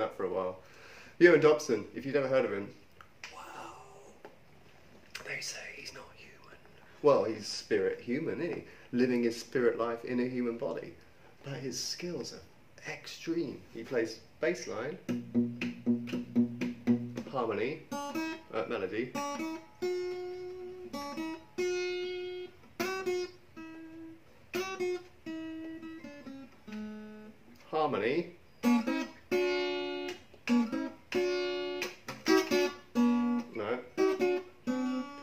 while. Ewan Dobson, if you've never heard of him, wow, they say he's not human. Well, he's spirit human, isn't he? Living his spirit life in a human body. But his skills are extreme. He plays bass line, harmony, uh, melody, harmony.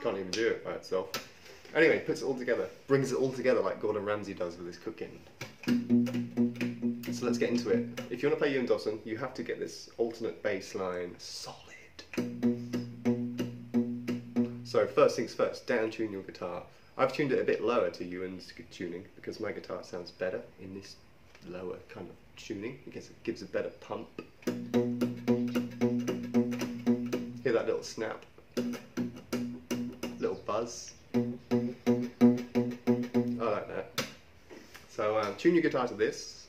Can't even do it by itself. Anyway, puts it all together, brings it all together like Gordon Ramsay does with his cooking. So let's get into it. If you want to play Ewan Dobson, you have to get this alternate bass line solid. So first things first, down tune your guitar. I've tuned it a bit lower to Ewan's tuning because my guitar sounds better in this lower kind of tuning. because it gives a better pump. Hear that little snap, buzz. I like that. So uh, tune your guitar to this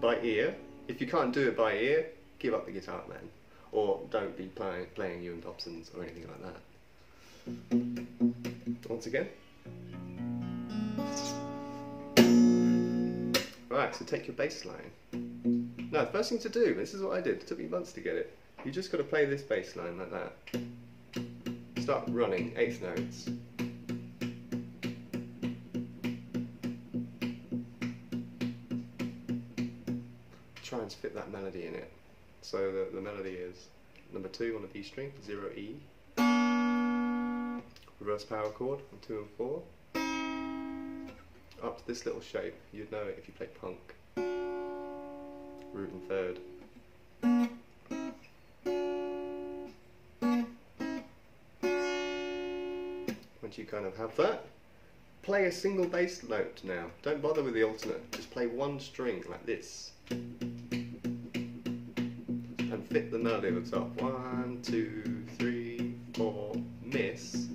by ear. If you can't do it by ear, give up the guitar, man, or don't be playing playing Ewan Dobsons or anything like that. Once again. Right, so take your bass line. Now, the first thing to do, this is what I did, it took me months to get it. You just got to play this bass line like that. Start running eighth notes. Try and fit that melody in it. So the, the melody is number two on the string, zero E, reverse power chord on two and four, up to this little shape. You'd know it if you play punk. Root and third. Once you kind of have that, play a single bass note now. Don't bother with the alternate. Just play one string like this. And fit the melody the top. One, two, three, four, miss.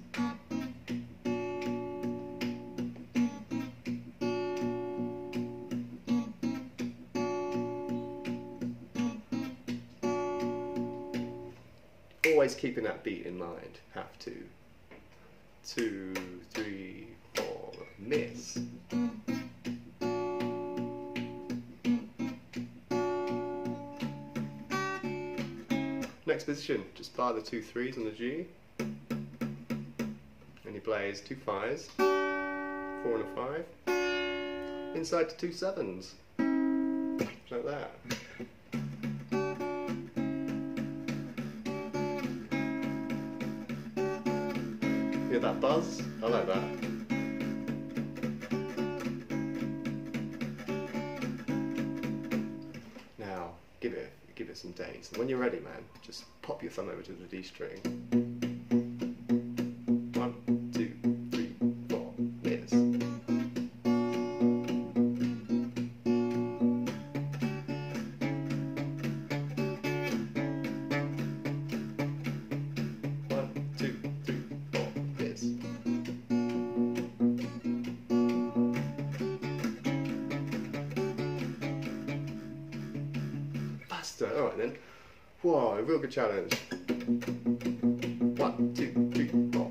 always keeping that beat in mind. Have to. Two, three, four, miss. Next position, just bar the two threes on the G. And he plays two fives, four and a five, inside to two sevens. Like that. That buzz? I like that. Now, give it give it some days. And when you're ready, man, just pop your thumb over to the D string. All right then. Whoa, real good challenge. One, two, three, four.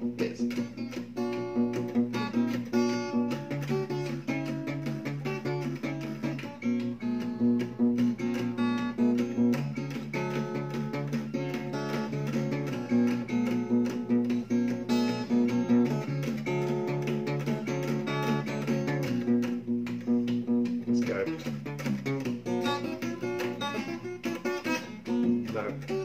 Let's go. No.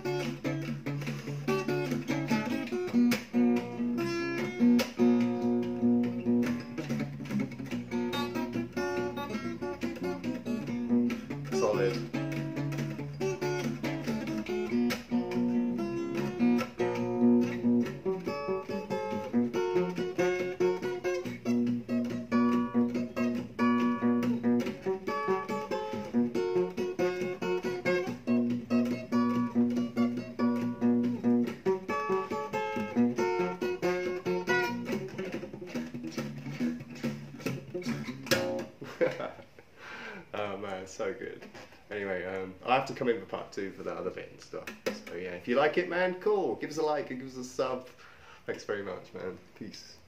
Oh man, so good. Anyway, um, I have to come in for part two for that other bit and stuff. So yeah, if you like it, man, cool. Give us a like and give us a sub. Thanks very much, man. Peace.